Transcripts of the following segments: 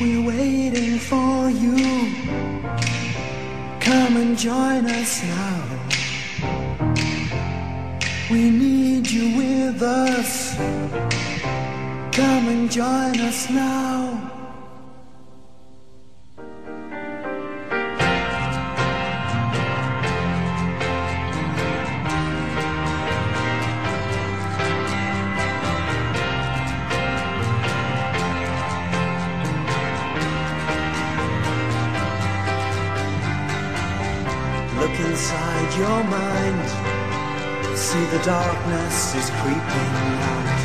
We're waiting for you. Come and join us now. We need you with us. Come and join us now. Inside your mind. See the darkness is creeping out.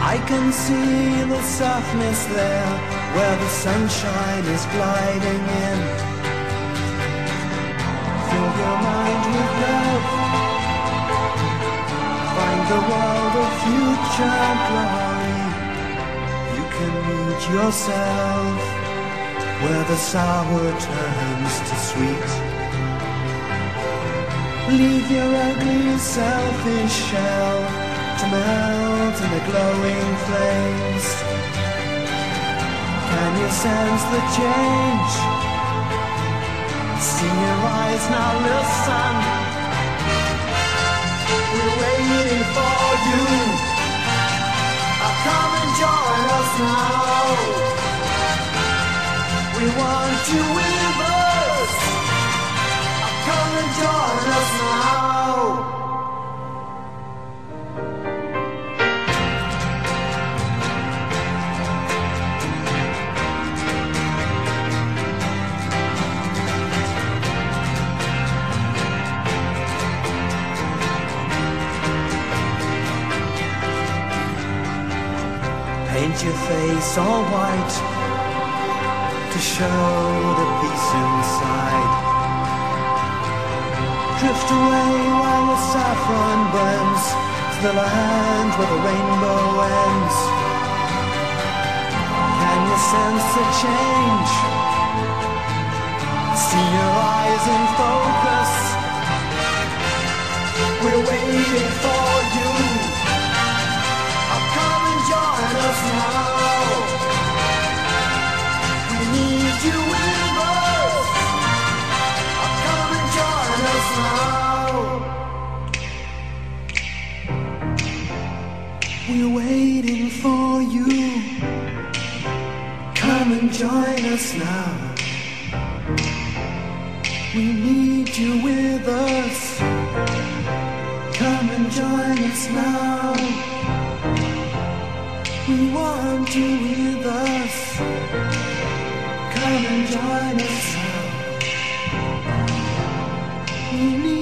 I can see the softness there where the sunshine is gliding in. Fill your mind with love. Find the world of future glory. You can meet yourself where the sour turns to sweet. Leave your ugly selfish shell to melt in the glowing flames. Can you sense the change? See your eyes now, listen. You with us. Come and join us now. Paint your face all white to show the peace inside. Drift away while the saffron burns to the land where the rainbow ends. Can you sense the change? See your eyes in focus. We're waiting for We're waiting for you. Come and join us now. We need you with us. Come and join us now. We want you with us. Come and join us now. We need